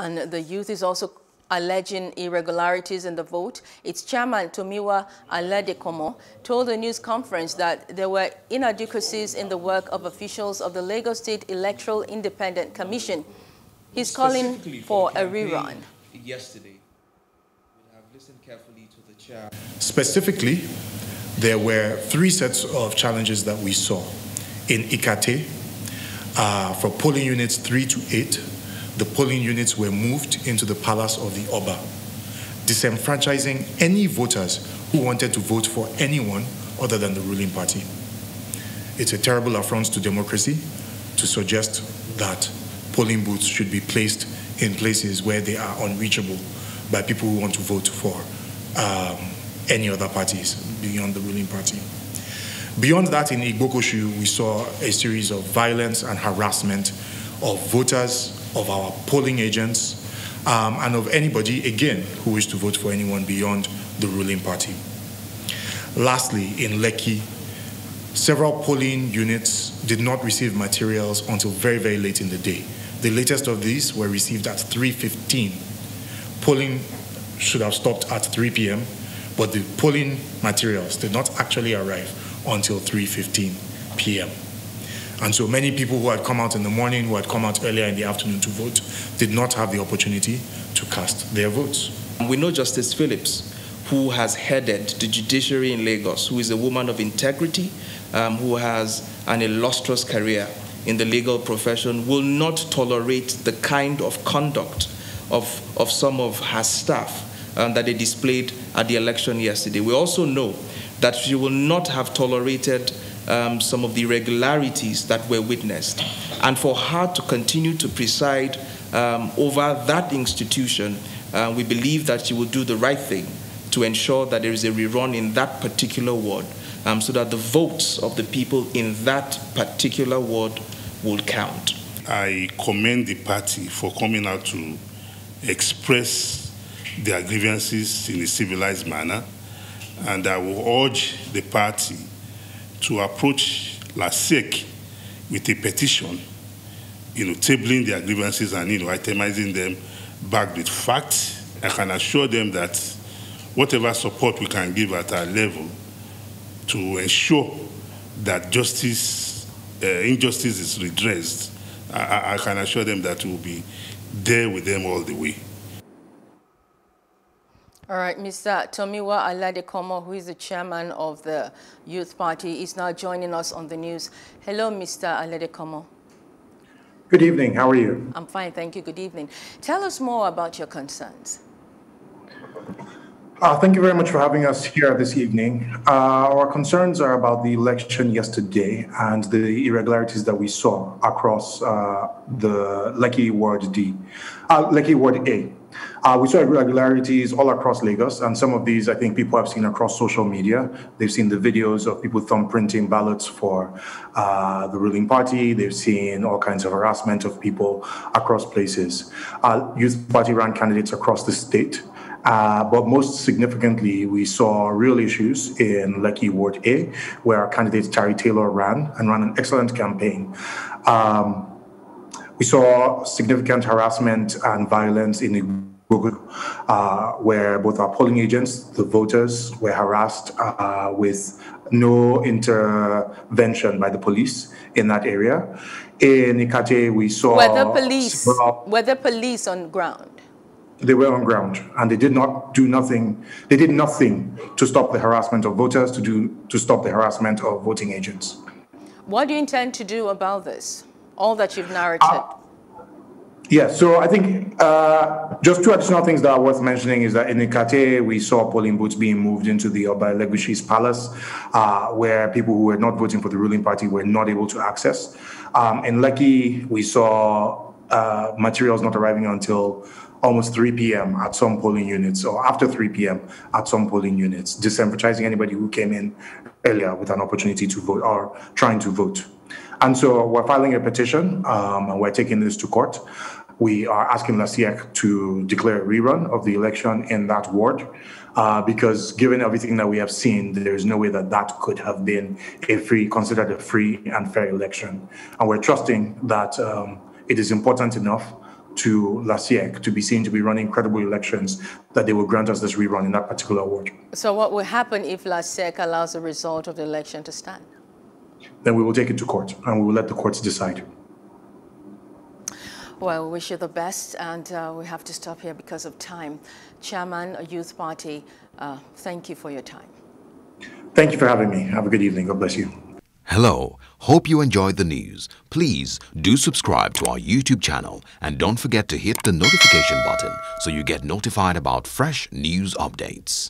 And the youth is also alleging irregularities in the vote. Its chairman, Tomiwa Aladekomo, told the news conference that there were inadequacies in the work of officials of the Lagos State Electoral Independent Commission. He's calling for, for a rerun. Yesterday, we have listened carefully to the chair. Specifically, there were three sets of challenges that we saw. In Ikate, uh, for polling units 3 to 8, the polling units were moved into the palace of the Oba, disenfranchising any voters who wanted to vote for anyone other than the ruling party. It's a terrible affront to democracy to suggest that polling booths should be placed in places where they are unreachable by people who want to vote for um, any other parties beyond the ruling party. Beyond that, in Igbokoshu, we saw a series of violence and harassment of voters, of our polling agents, um, and of anybody, again, who wished to vote for anyone beyond the ruling party. Lastly, in Lekki, several polling units did not receive materials until very, very late in the day. The latest of these were received at 3.15. Polling should have stopped at 3 p.m., but the polling materials did not actually arrive until 3.15 p.m. And so many people who had come out in the morning, who had come out earlier in the afternoon to vote, did not have the opportunity to cast their votes. We know Justice Phillips, who has headed the judiciary in Lagos, who is a woman of integrity, um, who has an illustrious career in the legal profession, will not tolerate the kind of conduct of, of some of her staff um, that they displayed at the election yesterday. We also know that she will not have tolerated um, some of the irregularities that were witnessed. And for her to continue to preside um, over that institution, uh, we believe that she will do the right thing to ensure that there is a rerun in that particular ward um, so that the votes of the people in that particular ward will count. I commend the party for coming out to express their grievances in a civilized manner, and I will urge the party to approach LASIEC with a petition, you know, tabling their grievances and, you know, itemizing them back with facts. I can assure them that whatever support we can give at our level to ensure that justice, uh, injustice is redressed, I, I can assure them that we'll be there with them all the way. All right, Mr. Tomiwa Aladekomo, who is the chairman of the Youth Party, is now joining us on the news. Hello, Mr. Aladekomo. Good evening. How are you? I'm fine, thank you. Good evening. Tell us more about your concerns. Uh, thank you very much for having us here this evening. Uh, our concerns are about the election yesterday and the irregularities that we saw across uh, the Lekki Ward D, uh, Lekki Ward A. Uh, we saw irregularities all across Lagos, and some of these I think people have seen across social media. They've seen the videos of people thumbprinting ballots for uh, the ruling party. They've seen all kinds of harassment of people across places. Youth Party ran candidates across the state. Uh, but most significantly, we saw real issues in Lekki Ward A, where our candidate Terry Taylor ran and ran an excellent campaign. Um, we saw significant harassment and violence in Google, uh, where both our polling agents, the voters, were harassed uh, with no intervention by the police in that area. In Ikate, we saw were the police were the police on ground they were on ground and they did not do nothing. They did nothing to stop the harassment of voters, to do to stop the harassment of voting agents. What do you intend to do about this? All that you've narrated. Uh, yeah, so I think uh, just two additional things that are worth mentioning is that in Ikate, we saw polling booths being moved into the Oba Elegushi's palace, uh, where people who were not voting for the ruling party were not able to access. Um, in Lekki, we saw uh, materials not arriving until almost 3 p.m. at some polling units or after 3 p.m. at some polling units, disenfranchising anybody who came in earlier with an opportunity to vote or trying to vote. And so we're filing a petition um, and we're taking this to court. We are asking LASIEC to declare a rerun of the election in that ward uh, because given everything that we have seen, there is no way that that could have been a free, considered a free and fair election. And we're trusting that um, it is important enough to LASIEC to be seen to be running credible elections, that they will grant us this rerun in that particular ward. So what will happen if LASIEC allows the result of the election to stand? Then we will take it to court and we will let the courts decide. Well, we wish you the best, and uh, we have to stop here because of time. Chairman, Youth Party, uh, thank you for your time. Thank you for having me. Have a good evening. God bless you. Hello. Hope you enjoyed the news. Please do subscribe to our YouTube channel and don't forget to hit the notification button so you get notified about fresh news updates.